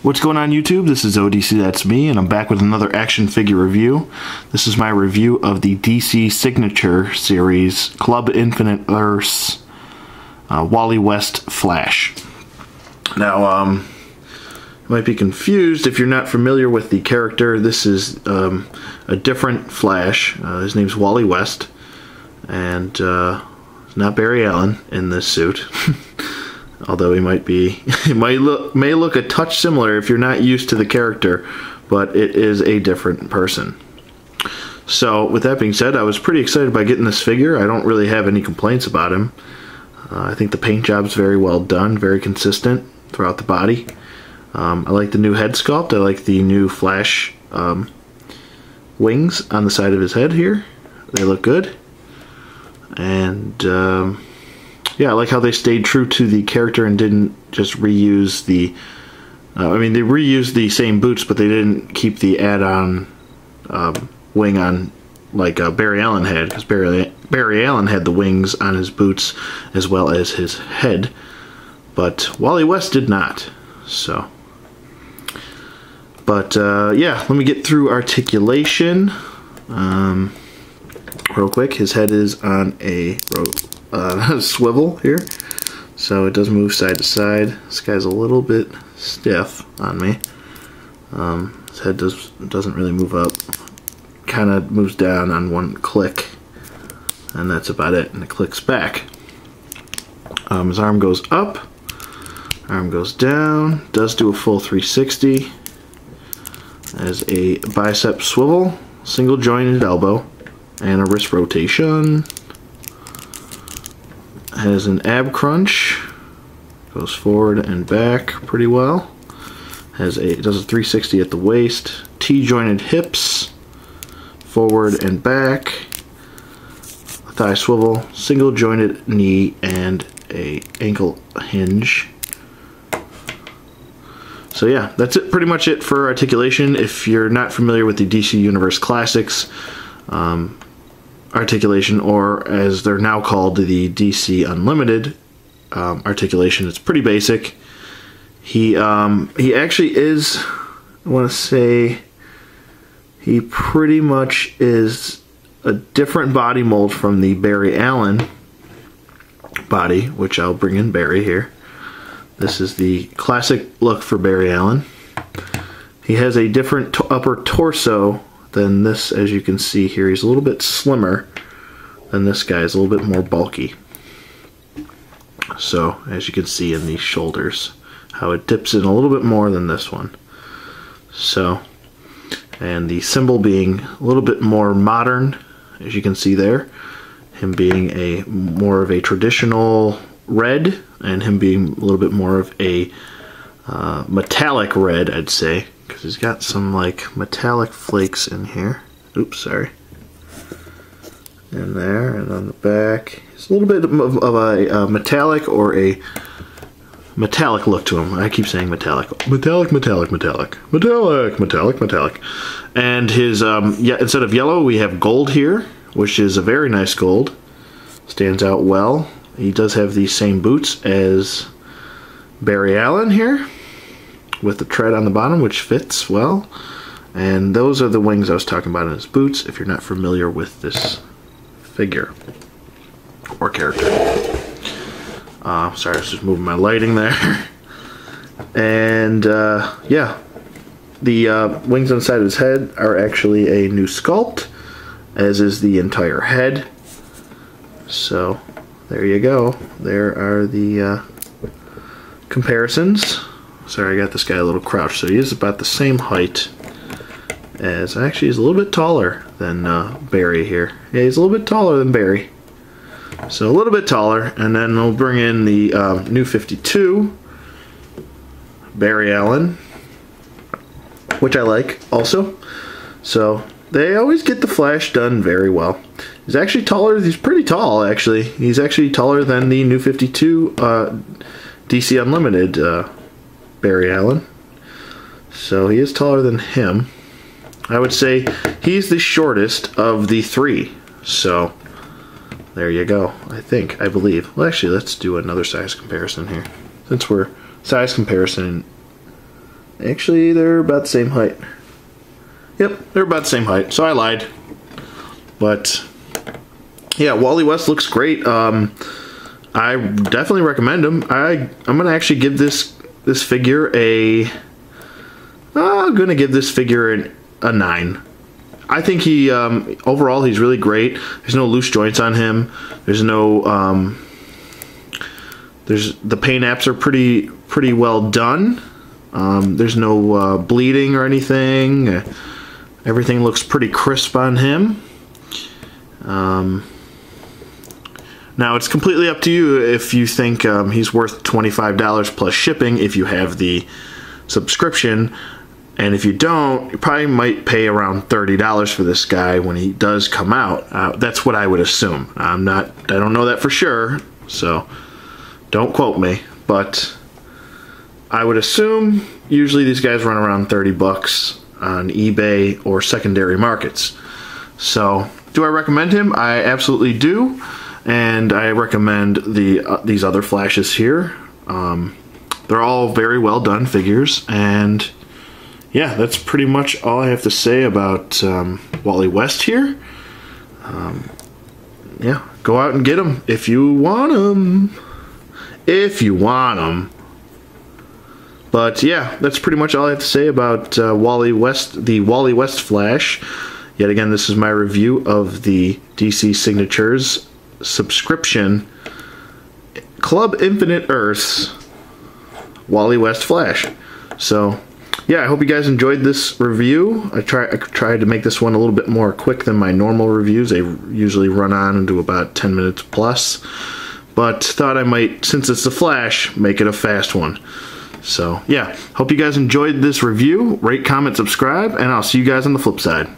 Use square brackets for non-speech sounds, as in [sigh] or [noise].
What's going on YouTube? This is ODC, that's me, and I'm back with another action figure review. This is my review of the DC Signature Series Club Infinite Earths uh, Wally West Flash. Now, um, you might be confused if you're not familiar with the character. This is um, a different Flash. Uh, his name's Wally West, and uh, not Barry Allen in this suit. [laughs] although he might be [laughs] it might look may look a touch similar if you're not used to the character but it is a different person. So with that being said I was pretty excited by getting this figure. I don't really have any complaints about him. Uh, I think the paint job is very well done very consistent throughout the body. Um, I like the new head sculpt. I like the new flash um, wings on the side of his head here. They look good. And um, yeah, I like how they stayed true to the character and didn't just reuse the. Uh, I mean, they reused the same boots, but they didn't keep the add-on um, wing on like uh, Barry Allen had, because Barry Barry Allen had the wings on his boots as well as his head, but Wally West did not. So, but uh, yeah, let me get through articulation. Um, real quick, his head is on a uh, [laughs] swivel here. So it does move side to side. This guy's a little bit stiff on me. Um, his head does, doesn't really move up. Kind of moves down on one click and that's about it and it clicks back. Um, his arm goes up arm goes down does do a full 360 as a bicep swivel single jointed elbow and a wrist rotation has an ab crunch. Goes forward and back pretty well. Has a does a 360 at the waist. T-jointed hips. Forward and back. Thigh swivel. Single jointed knee and a ankle hinge. So yeah that's it pretty much it for articulation. If you're not familiar with the DC Universe Classics um, articulation, or as they're now called, the DC Unlimited um, articulation. It's pretty basic. He um, he actually is. I want to say he pretty much is a different body mold from the Barry Allen body, which I'll bring in Barry here. This is the classic look for Barry Allen. He has a different upper torso than this, as you can see here. He's a little bit slimmer than this guy. He's a little bit more bulky. So, as you can see in these shoulders, how it dips in a little bit more than this one. So, and the symbol being a little bit more modern, as you can see there. Him being a more of a traditional red, and him being a little bit more of a uh, metallic red, I'd say because he's got some like metallic flakes in here. Oops, sorry. In there and on the back. It's a little bit of, of a, a metallic or a metallic look to him. I keep saying metallic. Metallic, metallic, metallic. Metallic, metallic, metallic. And his, um, yeah, instead of yellow, we have gold here, which is a very nice gold. Stands out well. He does have the same boots as Barry Allen here with the tread on the bottom, which fits well. And those are the wings I was talking about in his boots, if you're not familiar with this figure or character. Uh, sorry, I was just moving my lighting there. [laughs] and uh, yeah, the uh, wings on the side of his head are actually a new sculpt, as is the entire head. So there you go. There are the uh, comparisons. Sorry, I got this guy a little crouched. So he is about the same height as... Actually, he's a little bit taller than uh, Barry here. Yeah, he's a little bit taller than Barry. So a little bit taller. And then we'll bring in the uh, new 52. Barry Allen. Which I like also. So they always get the Flash done very well. He's actually taller. He's pretty tall, actually. He's actually taller than the new 52 uh, DC Unlimited uh, Barry Allen. So he is taller than him. I would say he's the shortest of the three. So there you go. I think, I believe. Well, actually, let's do another size comparison here. Since we're size comparison Actually, they're about the same height. Yep, they're about the same height. So I lied. But yeah, Wally West looks great. Um, I definitely recommend him. I I'm gonna actually give this this figure a. I'm gonna give this figure an, a nine. I think he um, overall he's really great. There's no loose joints on him. There's no um, there's the paint apps are pretty pretty well done. Um, there's no uh, bleeding or anything. Everything looks pretty crisp on him. Um, now it's completely up to you if you think um, he's worth $25 plus shipping if you have the subscription. And if you don't, you probably might pay around $30 for this guy when he does come out. Uh, that's what I would assume. I'm not, I don't know that for sure, so don't quote me. But I would assume usually these guys run around 30 bucks on eBay or secondary markets. So, do I recommend him? I absolutely do, and I recommend the uh, these other flashes here. Um, they're all very well done figures, and yeah, that's pretty much all I have to say about um, Wally West here. Um, yeah, go out and get them if you want them. If you want them. But yeah, that's pretty much all I have to say about uh, Wally West, the Wally West Flash. Yet again, this is my review of the DC Signatures subscription Club Infinite Earths Wally West Flash. So, yeah, I hope you guys enjoyed this review. I try I tried to make this one a little bit more quick than my normal reviews. They usually run on into about 10 minutes plus. But thought I might, since it's the Flash, make it a fast one. So, yeah, hope you guys enjoyed this review. Rate, comment, subscribe, and I'll see you guys on the flip side.